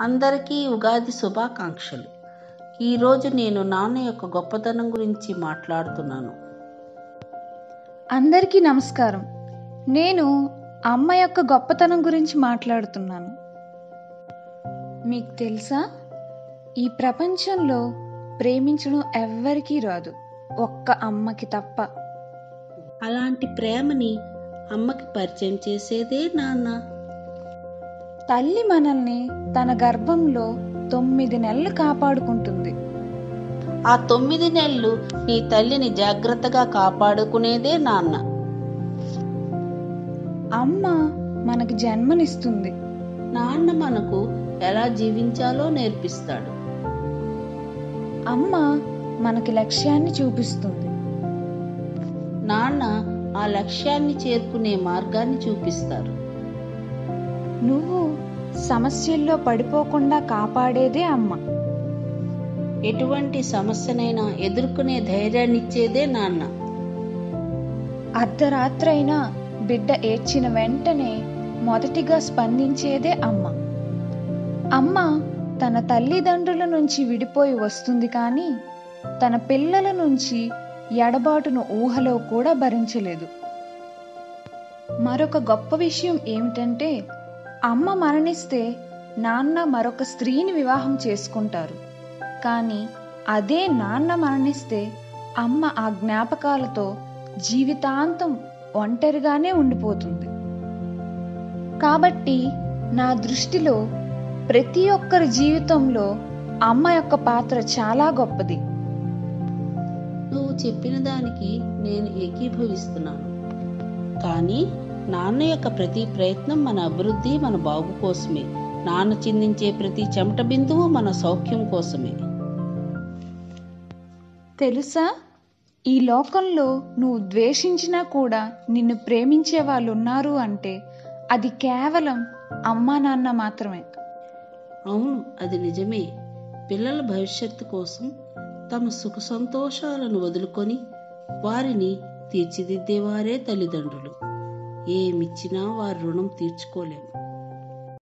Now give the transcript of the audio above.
అందరికీ ఉగాది శుభాకాంక్షలు. ఈరోజు నేను నాన్న యొక్క గొప్పతనం గురించి మాట్లాడుతున్నాను. అందరికీ నమస్కారం. నేను అమ్మ యొక్క గొప్పతనం గురించి మాట్లాడుతున్నాను. మీకు తెలుసా? ఈ ప్రపంచంలో ప్రేమించడం ఎవ్వరికీ రాదు. ఒక్క అమ్మకి తప్ప. అలాంటి ప్రేమని అమ్మకి పరిచయం చేసేదే నాన్న. తల్లి మనల్ని తన గర్భంలో తొమ్మిది నెలలు కాపాడుకుంటుంది. ఆ తొమ్మిది నెలలు నీ తల్లిని జాగ్రత్తగా కాపాడుకునేదే నాన్న. అమ్మ మనకి జన్మనిస్తుంది. నాన్న మనకు ఎలా జీవించాలో నేర్పిస్తాడు. అమ్మ మనకి లక్ష్యాన్ని చూపిస్తుంది. నాన్న ఆ లక్ష్యాన్ని చేరుకునే మార్గాన్ని చూపిస్తారు. నువ్వు సమస్యల్లో పడిపోకుండా కాపాడేదే అమ్మ. ఎటువంటి సమస్యనైనా ఎదుర్కొనే ధైర్యాన్నిచ్చేదే నాన్న. అర్ధరాత్రైనా బిడ్డ ఏడ్చిన వెంటనే మొదటిగా స్పందించేదే అమ్మ. అమ్మ తన తల్లిదండ్రుల నుంచి విడిపోయి వస్తుంది కానీ తన పిల్లల నుంచి ఎడబాటును ఊహలో కూడా భరించలేదు. మరొక గొప్ప విషయం ఏమిటంటే అమ్మ మరణిస్తే నాన్న మరొక స్త్రీని వివాహం చేసుకుంటారు. కానీ అదే నాన్న మరణిస్తే అమ్మ ఆ జ్ఞాపకాలతో జీవితాంతం ఒంటరిగానే ఉండిపోతుంది. కాబట్టి నా దృష్టిలో ప్రతి ఒక్కరి జీవితంలో అమ్మ యొక్క పాత్ర చాలా గొప్పది. నువ్వు చెప్పిన దానికి నేను ఏకీభవిస్తున్నాను. కానీ నాన్న యొక్క ప్రతి ప్రయత్నం మన అభివృద్ధి మన బాగు కోసమే. నాన్న చిందించే ప్రతి చెమట బిందువు మన సౌఖ్యం కోసమే. తెలుసా? ఈ లోకంలో నువ్వు ద్వేషించినా కూడా నిన్ను ప్రేమించే వాళ్ళు ఉన్నారు అంటే అది కేవలం అమ్మా నాన్న మాత్రమే. అవును అది నిజమే. పిల్లల భవిష్యత్తు కోసం తమ సుఖ సంతోషాలను వదులుకొని వారిని తీర్చిదిద్దేవారే తల్లిదండ్రులు. ఏమిచ్చినా వారి రుణం తీర్చుకోలేము.